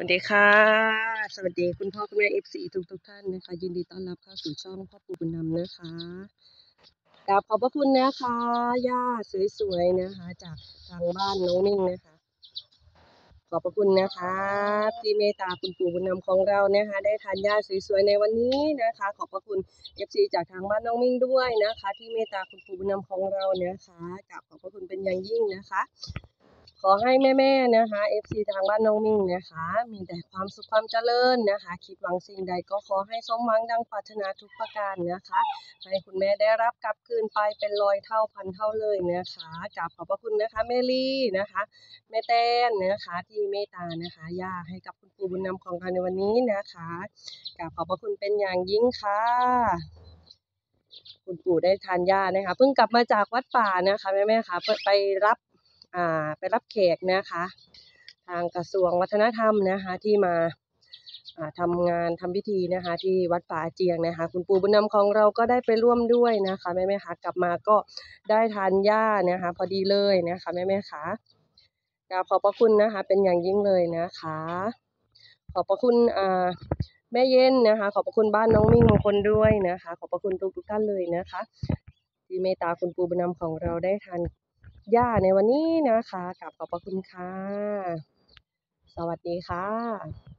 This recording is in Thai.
วัสดีค่ะ สวัสดีคุณพ่อคุณแม่ FC ทุกทุกท่านนะคะ ยินดีต้อนรับเข้าสู่ช่องพ่อปู่บุญนำนะคะกราบขอบพระคุณนะคะหญ้าสวยๆนะคะ จากทางบ้านน้องมิ่งนะคะ ขอบพระคุณนะคะ ที่เมตตาคุณปู่บุญนำของเรานะคะ ได้ทานหญ้าสวยๆในวันนี้นะคะ ขอบพระคุณ FC จากทางบ้านน้องมิ่งด้วยนะคะ ที่เมตตาคุณปู่บุญนำของเรานะคะกราบขอบพระคุณเป็นอย่างยิ่งนะคะ อให้แม่ๆนะคะ FC ทางบ้านน้องมิ่งนะคะ มีแต่ความสุขความเจริญนะคะ คิดหวังสิ่งใดก็ขอให้สมหวังดังปรารถนาทุกประการนะคะ ให้คุณแม่ได้รับกลับคืนไปเป็นร้อยเท่าพันเท่าเลยนะคะกราบขอบพระคุณนะคะแม่ลี่นะคะแม่แต้นนะคะ ที่เมตตานะคะย่าให้กับคุณปู่บุญนำของเราในวันนี้นะคะกราบขอบพระคุณเป็นอย่างยิ่งค่ะคุณปู่ได้ทานยานะคะเพิ่งกลับมาจากวัดป่านะคะแม่แม่ๆค่ะไปรับ ไปรับแขกนะคะ ทางกระทรวงวัฒนธรรมนะคะที่มาอ่าทำงานทำพิธีนะคะ ที่วัดป่าเจียงนะคะ คุณปู่บุญนำของเราก็ได้ไปร่วมด้วยนะคะแม่แม่ค่ะกลับมาก็ได้ทานหญ้านะคะ พอดีเลยนะคะแม่แม่ค่ะกราบขอบพระคุณนะคะ เป็นอย่างยิ่งเลยนะคะ ขอบพระคุณอ่าแม่เย็นนะคะ ขอบพระคุณบ้านน้องมิ่งมงคลด้วยนะคะ ขอบพระคุณทุกทุกท่านเลยนะคะ ที่เมตตาคุณปู่บุญนำของเราได้ทาน หญ้าในวันนี้นะคะกับขอบพระคุณค่ะ สวัสดีค่ะ